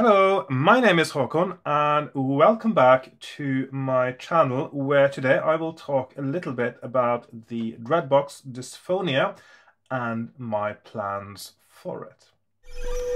Hello, my name is Håkon and welcome back to my channel where today I will talk a little bit about the Dreadbox Dysphonia and my plans for it.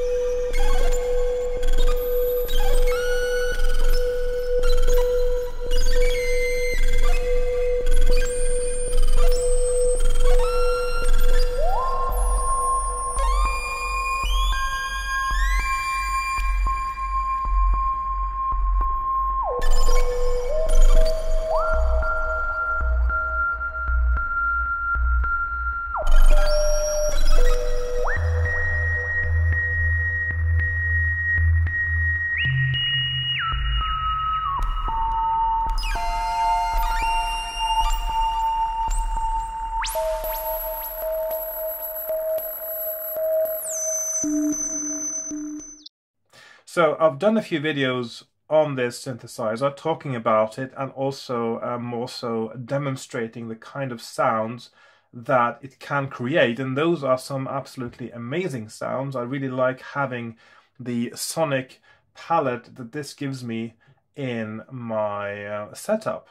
So I've done a few videos on this synthesizer talking about it and also um, more so demonstrating the kind of sounds that it can create and those are some absolutely amazing sounds. I really like having the sonic palette that this gives me in my uh, setup.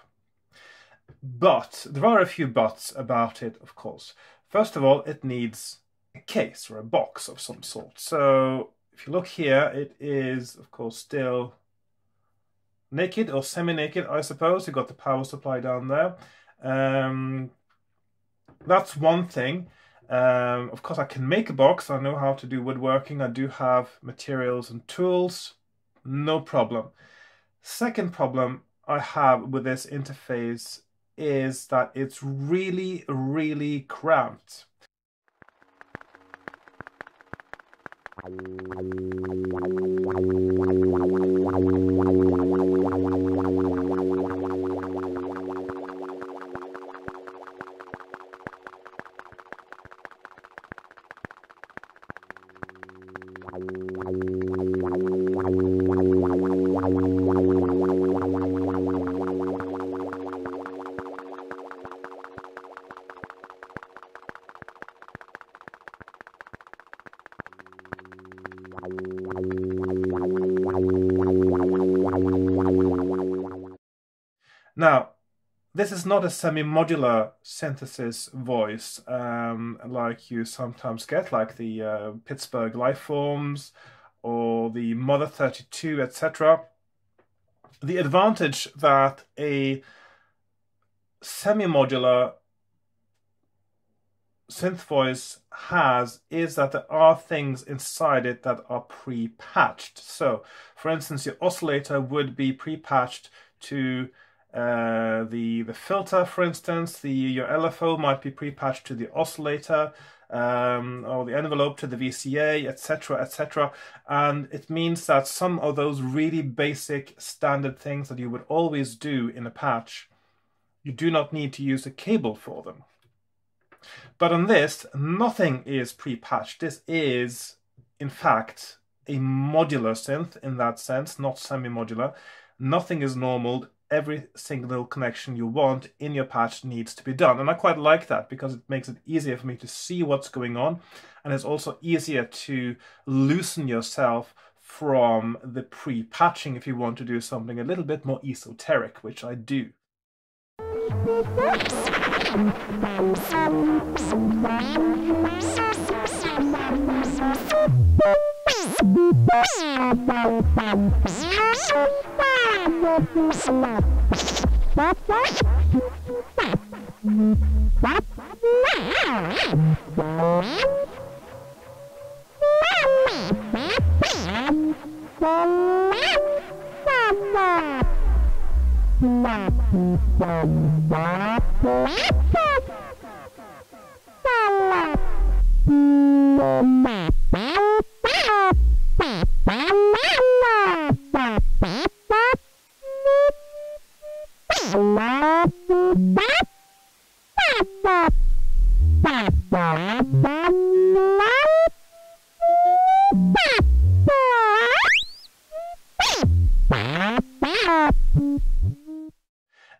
But there are a few buts about it, of course. First of all, it needs a case or a box of some sort. So if you look here, it is, of course, still naked or semi-naked, I suppose. You've got the power supply down there. Um, that's one thing. Um, of course, I can make a box. I know how to do woodworking. I do have materials and tools. No problem. Second problem I have with this interface is that it's really, really cramped. Thank you. Now, this is not a semi-modular synthesis voice um, like you sometimes get, like the uh, Pittsburgh Lifeforms or the Mother 32, etc. The advantage that a semi-modular synth voice has is that there are things inside it that are pre-patched. So, for instance, your oscillator would be pre-patched to uh, the the filter, for instance, the your LFO might be pre-patched to the oscillator. Um, or the envelope to the VCA, etc., etc. And it means that some of those really basic standard things that you would always do in a patch, you do not need to use a cable for them. But on this, nothing is pre-patched. This is, in fact, a modular synth in that sense, not semi-modular. Nothing is normal every single connection you want in your patch needs to be done. And I quite like that because it makes it easier for me to see what's going on. And it's also easier to loosen yourself from the pre-patching if you want to do something a little bit more esoteric, which I do. Mama! Bye.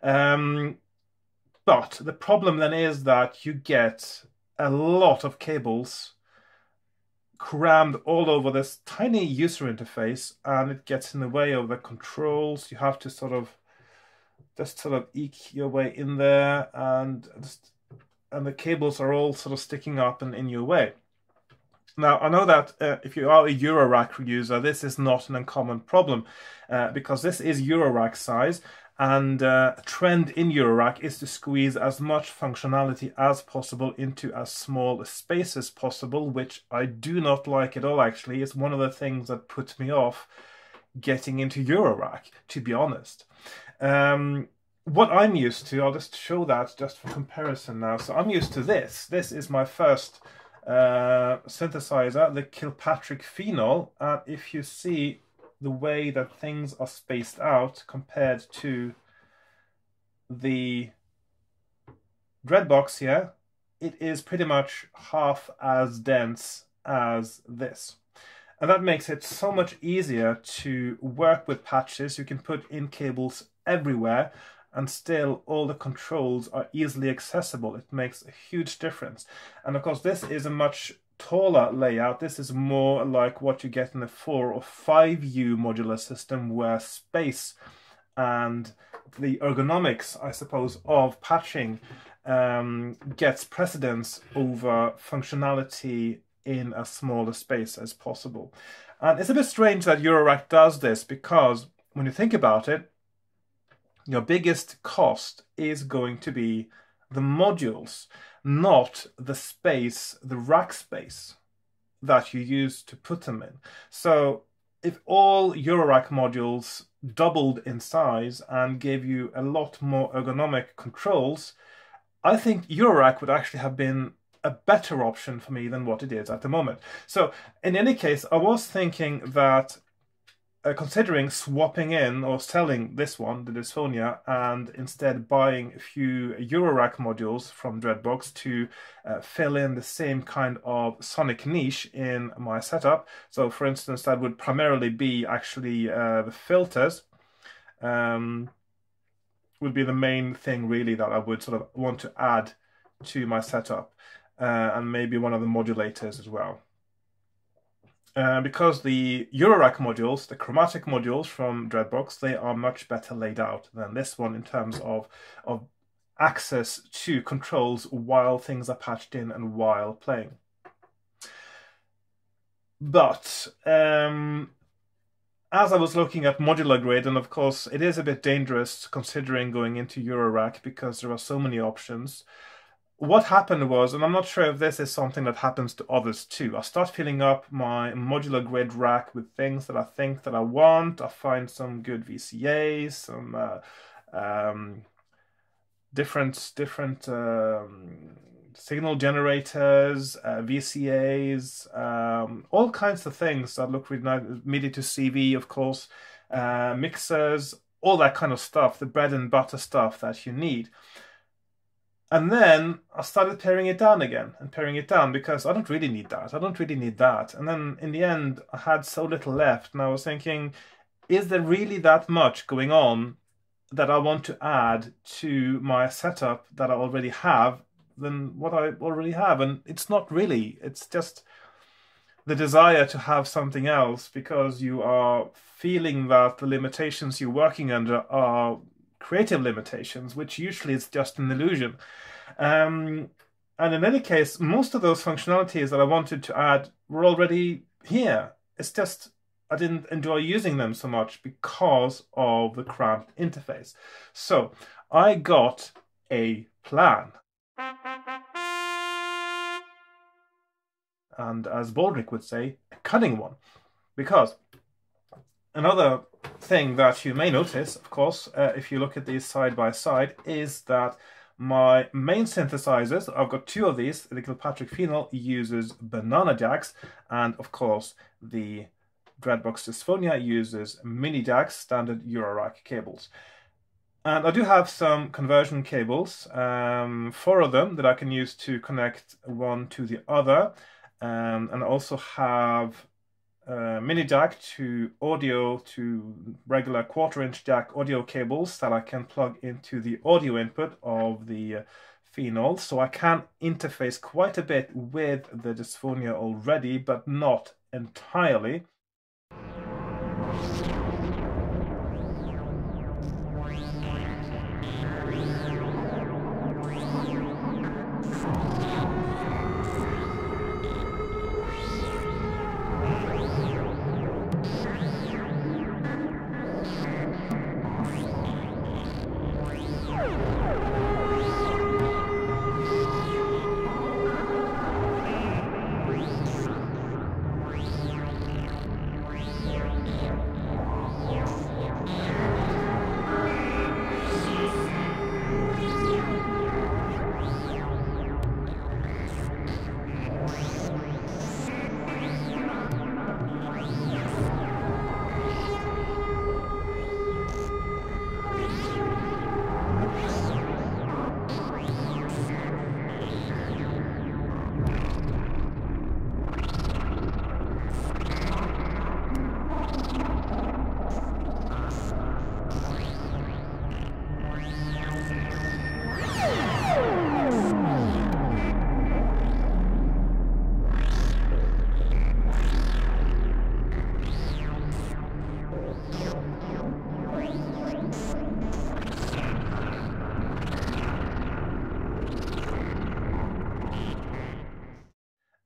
Um, but the problem then is that you get a lot of cables crammed all over this tiny user interface and it gets in the way of the controls. You have to sort of just sort of eke your way in there and just, and the cables are all sort of sticking up and in your way. Now, I know that uh, if you are a Eurorack user, this is not an uncommon problem uh, because this is Eurorack size and uh, a trend in Eurorack is to squeeze as much functionality as possible into as small a space as possible, which I do not like at all actually. It's one of the things that puts me off getting into Eurorack, to be honest. Um, what I'm used to, I'll just show that just for comparison now. So I'm used to this. This is my first uh, synthesizer, the Kilpatrick Phenol. And if you see the way that things are spaced out compared to the Dreadbox here, it is pretty much half as dense as this. And that makes it so much easier to work with patches. You can put in cables everywhere and still all the controls are easily accessible. It makes a huge difference. And of course, this is a much taller layout. This is more like what you get in a 4 or 5U modular system where space and the ergonomics, I suppose, of patching um, gets precedence over functionality in as small a space as possible. And it's a bit strange that Eurorack does this because when you think about it, your biggest cost is going to be the modules, not the space, the rack space that you use to put them in. So if all Eurorack modules doubled in size and gave you a lot more ergonomic controls, I think Eurorack would actually have been a better option for me than what it is at the moment. So in any case, I was thinking that uh, considering swapping in or selling this one, the Dysphonia, and instead buying a few Eurorack modules from Dreadbox to uh, fill in the same kind of sonic niche in my setup. So, for instance, that would primarily be actually uh, the filters. Um, would be the main thing really that I would sort of want to add to my setup, uh, and maybe one of the modulators as well. Uh, because the Eurorack modules, the chromatic modules from Dreadbox, they are much better laid out than this one in terms of, of access to controls while things are patched in and while playing. But um, as I was looking at modular grid, and of course it is a bit dangerous considering going into Eurorack because there are so many options what happened was, and I'm not sure if this is something that happens to others too, I start filling up my modular grid rack with things that I think that I want. I find some good VCAs, some uh, um, different different um, signal generators, uh, VCAs, um, all kinds of things that look really nice. MIDI to CV, of course, uh, mixers, all that kind of stuff, the bread and butter stuff that you need. And then I started paring it down again and paring it down because I don't really need that. I don't really need that. And then in the end, I had so little left. And I was thinking, is there really that much going on that I want to add to my setup that I already have than what I already have? And it's not really. It's just the desire to have something else because you are feeling that the limitations you're working under are creative limitations, which usually is just an illusion. Um, and in any case, most of those functionalities that I wanted to add were already here. It's just I didn't enjoy using them so much because of the cramped interface. So I got a plan. And as Baldrick would say, a cunning one. Because another thing that you may notice, of course, uh, if you look at these side by side, is that my main synthesizers, I've got two of these, the Kilpatrick Phenol uses banana jacks, and of course the Dreadbox Dysphonia uses mini jacks, standard Eurorack cables. And I do have some conversion cables, um, four of them that I can use to connect one to the other. Um, and I also have uh, mini jack to audio to regular quarter inch jack audio cables that I can plug into the audio input of the uh, phenol, so I can interface quite a bit with the dysphonia already, but not entirely.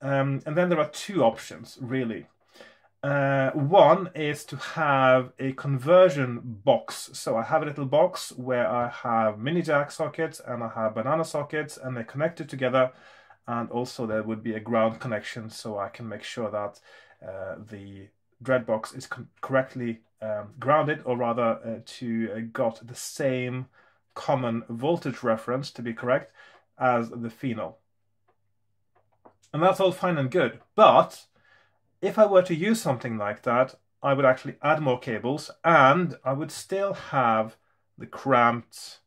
Um, and then there are two options, really. Uh, one is to have a conversion box. So I have a little box where I have mini jack sockets and I have banana sockets and they're connected together. And also there would be a ground connection so I can make sure that uh, the Dreadbox is correctly um, grounded or rather uh, to uh, got the same common voltage reference to be correct as the phenol. And that's all fine and good. But if I were to use something like that, I would actually add more cables and I would still have the cramped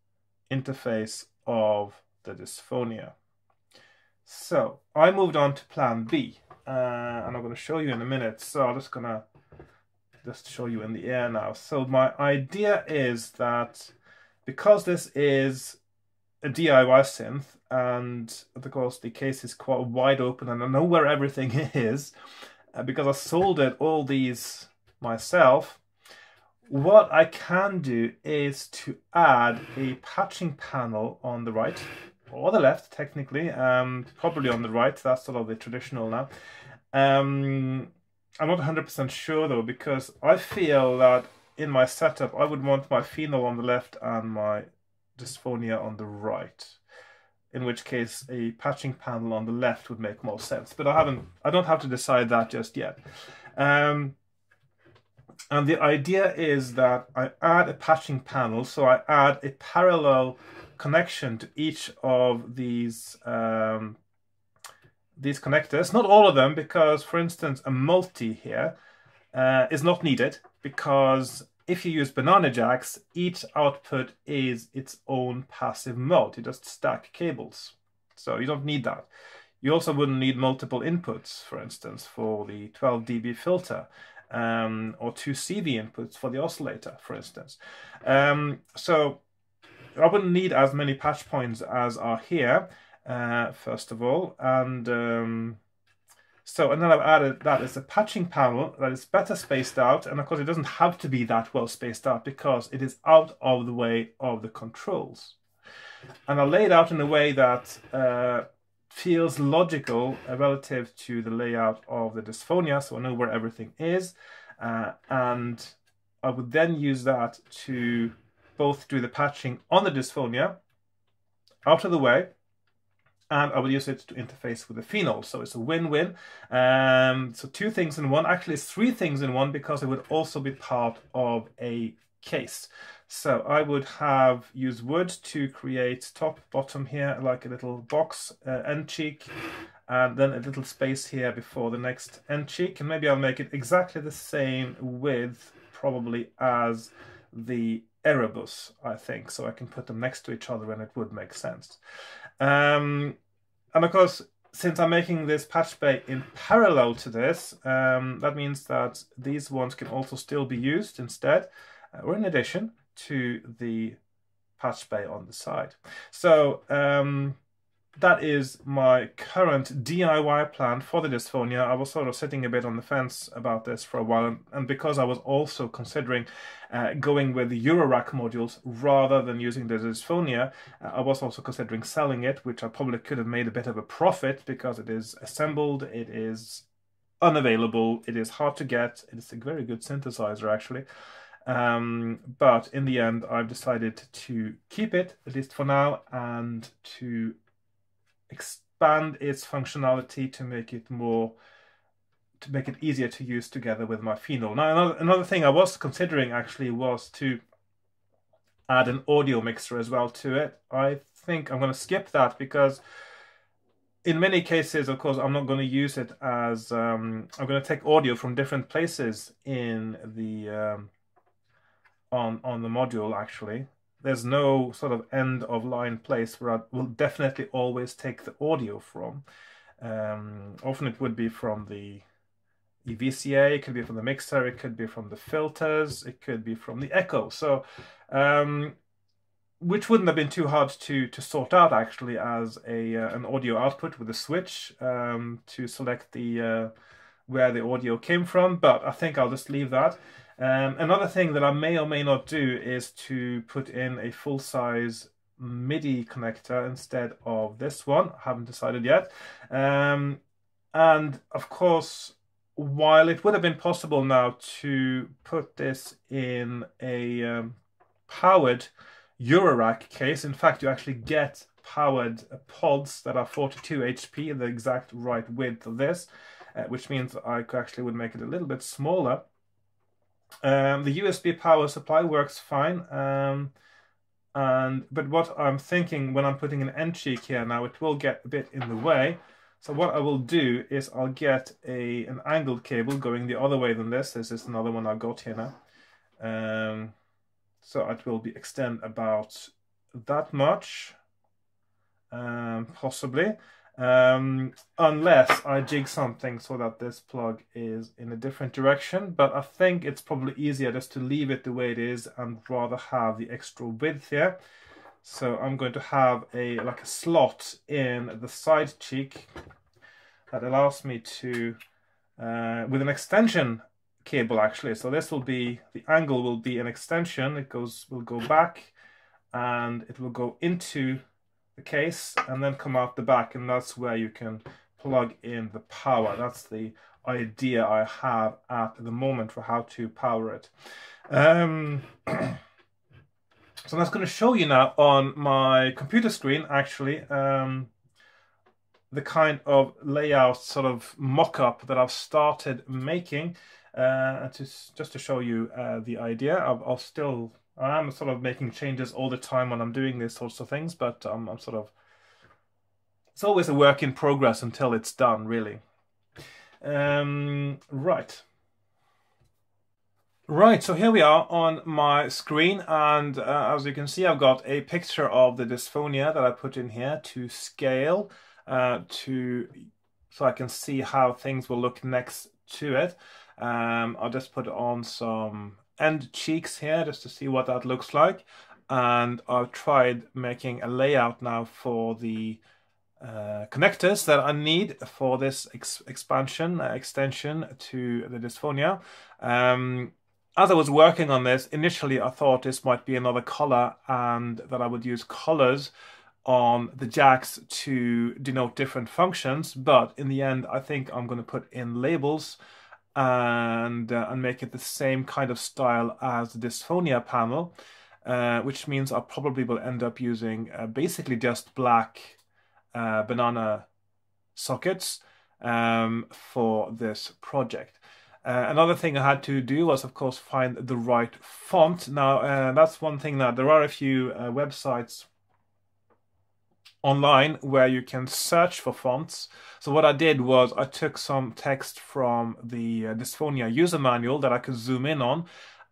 interface of the dysphonia. So I moved on to plan B uh, and I'm going to show you in a minute. So I'm just going to just show you in the air now. So my idea is that because this is a DIY synth, and of course the case is quite wide open, and I know where everything is uh, because I soldered all these myself. What I can do is to add a patching panel on the right or the left, technically, um, probably on the right. That's sort of the traditional now. Um, I'm not 100% sure though because I feel that in my setup I would want my phenol on the left and my dysphonia on the right. In which case, a patching panel on the left would make more sense. But I haven't. I don't have to decide that just yet. Um, and the idea is that I add a patching panel, so I add a parallel connection to each of these um, these connectors. Not all of them, because for instance, a multi here uh, is not needed because if you use banana jacks, each output is its own passive mode. You just stack cables. So you don't need that. You also wouldn't need multiple inputs, for instance, for the 12 dB filter, um, or two CV inputs for the oscillator, for instance. Um, so I wouldn't need as many patch points as are here, uh, first of all, and um, so, and then I've added that as a patching panel that is better spaced out. And of course, it doesn't have to be that well spaced out because it is out of the way of the controls. And I laid it out in a way that uh, feels logical uh, relative to the layout of the dysphonia. So I know where everything is. Uh, and I would then use that to both do the patching on the dysphonia out of the way and I will use it to interface with the phenol. So it's a win-win. Um, so two things in one. Actually, it's three things in one because it would also be part of a case. So I would have used wood to create top, bottom here, like a little box uh, end cheek, and then a little space here before the next end cheek. And maybe I'll make it exactly the same width, probably as the Erebus, I think. So I can put them next to each other and it would make sense. Um, and of course, since I'm making this patch bay in parallel to this, um, that means that these ones can also still be used instead, uh, or in addition to the patch bay on the side. So um, that is my current DIY plan for the Dysphonia. I was sort of sitting a bit on the fence about this for a while, and because I was also considering uh, going with the Eurorack modules rather than using the Dysphonia, uh, I was also considering selling it, which I probably could have made a bit of a profit because it is assembled, it is unavailable, it is hard to get, it is a very good synthesizer actually. Um, but in the end, I've decided to keep it, at least for now, and to expand its functionality to make it more to make it easier to use together with my phenol. Now another, another thing I was considering actually was to add an audio mixer as well to it. I think I'm going to skip that because in many cases, of course, I'm not going to use it as um, I'm going to take audio from different places in the um, on on the module actually there's no sort of end of line place where I will definitely always take the audio from. Um, often it would be from the EVCA, it could be from the mixer, it could be from the filters, it could be from the echo. So, um, which wouldn't have been too hard to to sort out actually as a uh, an audio output with a switch um, to select the uh, where the audio came from. But I think I'll just leave that. Um, another thing that I may or may not do is to put in a full-size MIDI connector instead of this one. I haven't decided yet. Um, and of course, while it would have been possible now to put this in a um, powered Eurorack case, in fact, you actually get powered pods that are 42 HP, the exact right width of this, uh, which means I actually would make it a little bit smaller. Um, the USB power supply works fine. Um, and But what I'm thinking when I'm putting an end cheek here now, it will get a bit in the way. So what I will do is I'll get a an angled cable going the other way than this. This is another one I've got here now. Um, so it will be extend about that much, um, possibly. Um, unless I jig something so that this plug is in a different direction. But I think it's probably easier just to leave it the way it is and rather have the extra width here. So I'm going to have a like a slot in the side cheek that allows me to, uh, with an extension cable actually. So this will be, the angle will be an extension. It goes, will go back and it will go into the case and then come out the back and that's where you can plug in the power. That's the idea I have at the moment for how to power it. Um, so that's going to show you now on my computer screen actually um, the kind of layout sort of mock-up that I've started making uh, to, just to show you uh, the idea. I'll, I'll still I'm sort of making changes all the time when I'm doing these sorts of things, but um, I'm sort of it's always a work in progress until it's done, really. Um, right. Right, so here we are on my screen, and uh, as you can see, I've got a picture of the dysphonia that I put in here to scale, uh, to so I can see how things will look next to it. Um, I'll just put on some end cheeks here just to see what that looks like. And I've tried making a layout now for the uh, connectors that I need for this ex expansion, uh, extension to the Dysphonia. Um, as I was working on this, initially I thought this might be another color and that I would use colors on the jacks to denote different functions. But in the end, I think I'm going to put in labels and uh, and make it the same kind of style as the Dysphonia panel, uh, which means I probably will end up using uh, basically just black uh, banana sockets um, for this project. Uh, another thing I had to do was, of course, find the right font. Now, uh, that's one thing that there are a few websites online where you can search for fonts. So what I did was I took some text from the uh, Dysphonia user manual that I could zoom in on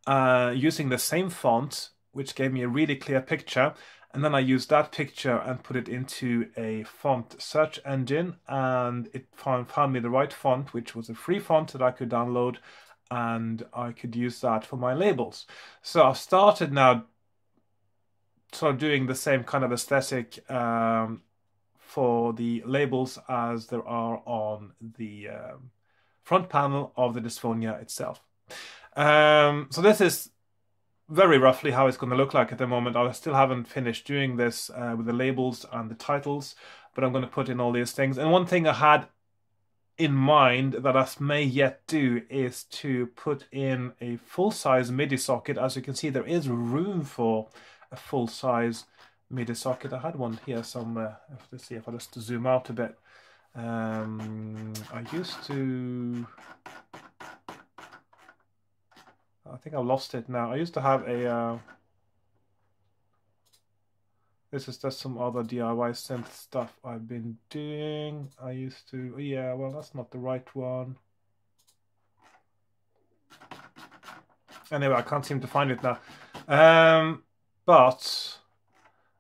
uh, using the same font, which gave me a really clear picture. And then I used that picture and put it into a font search engine and it found, found me the right font, which was a free font that I could download and I could use that for my labels. So I've started now sort of doing the same kind of aesthetic um, for the labels as there are on the um, front panel of the Dysphonia itself. Um, so this is very roughly how it's going to look like at the moment. I still haven't finished doing this uh, with the labels and the titles, but I'm going to put in all these things. And one thing I had in mind that I may yet do is to put in a full-size MIDI socket. As you can see, there is room for a full-size MIDI socket. I had one here somewhere. Let's see if I just zoom out a bit. Um, I used to I think I've lost it now. I used to have a... Uh, this is just some other DIY synth stuff I've been doing. I used to... Yeah, well, that's not the right one. Anyway, I can't seem to find it now. Um, but...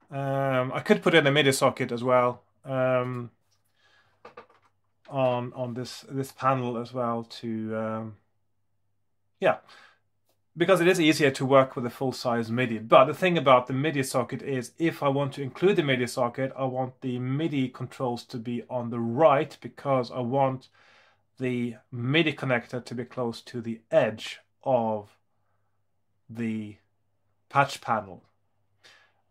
Um, I could put in a MIDI socket as well. Um, on on this this panel as well to um, yeah because it is easier to work with a full-size MIDI. But the thing about the MIDI socket is if I want to include the MIDI socket, I want the MIDI controls to be on the right because I want the MIDI connector to be close to the edge of the patch panel.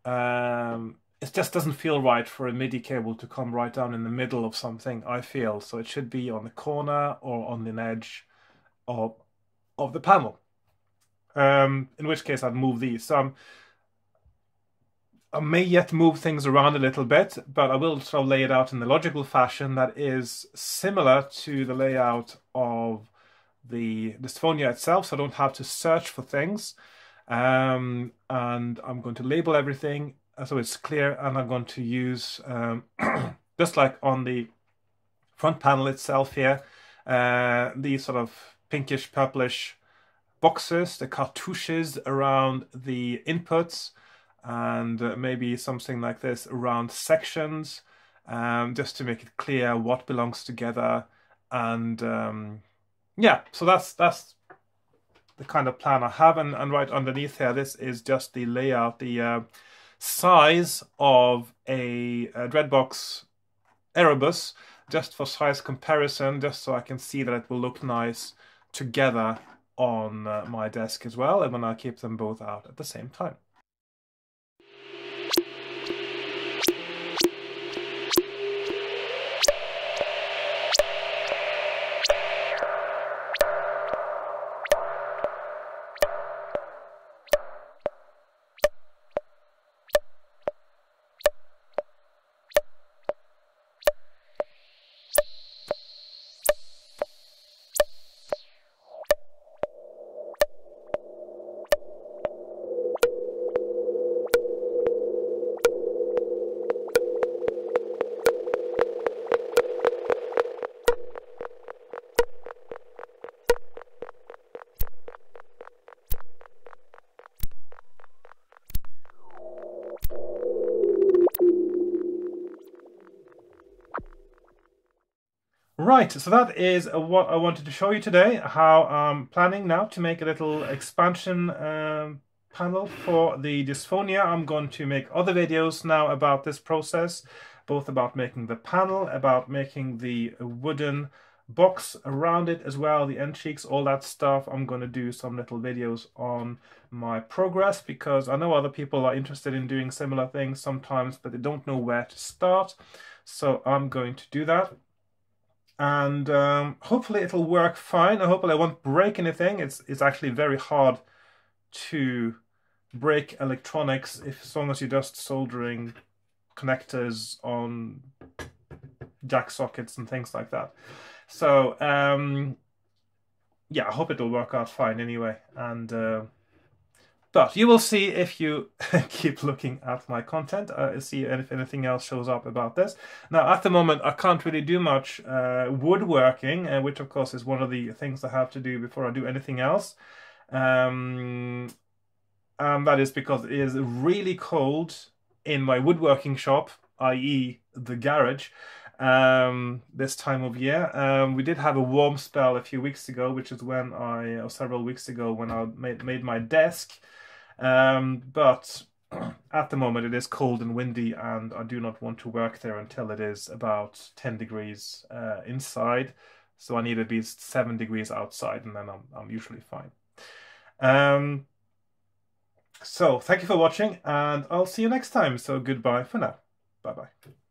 Um, it just doesn't feel right for a MIDI cable to come right down in the middle of something, I feel. So it should be on the corner or on the edge of, of the panel um, in which case I'd move these. So I'm, I may yet move things around a little bit, but I will sort of lay it out in the logical fashion that is similar to the layout of the Dysphonia itself, so I don't have to search for things. Um, and I'm going to label everything so it's clear, and I'm going to use, um, just like on the front panel itself here, uh, these sort of pinkish, purplish boxes, the cartouches around the inputs, and uh, maybe something like this around sections, um, just to make it clear what belongs together. And um, yeah, so that's that's the kind of plan I have. And, and right underneath here, this is just the layout, the uh, size of a, a Dreadbox Erebus, just for size comparison, just so I can see that it will look nice together on uh, my desk as well and when I keep them both out at the same time. Right, so that is what I wanted to show you today, how I'm planning now to make a little expansion um, panel for the Dysphonia. I'm going to make other videos now about this process, both about making the panel, about making the wooden box around it as well, the end cheeks, all that stuff. I'm going to do some little videos on my progress because I know other people are interested in doing similar things sometimes, but they don't know where to start. So I'm going to do that and um, hopefully it'll work fine. I hopefully I won't break anything. It's it's actually very hard to break electronics if as long as you're just soldering connectors on jack sockets and things like that. So um, yeah, I hope it'll work out fine anyway. And uh, but you will see if you keep looking at my content, uh, see if anything else shows up about this. Now, at the moment, I can't really do much uh, woodworking, uh, which of course is one of the things I have to do before I do anything else. Um, and that is because it is really cold in my woodworking shop, i.e. the garage, um, this time of year. Um, we did have a warm spell a few weeks ago, which is when I, or several weeks ago, when I made, made my desk. Um, but at the moment it is cold and windy and I do not want to work there until it is about 10 degrees uh, inside. So I need at least 7 degrees outside and then I'm, I'm usually fine. Um, so thank you for watching and I'll see you next time. So goodbye for now. Bye bye.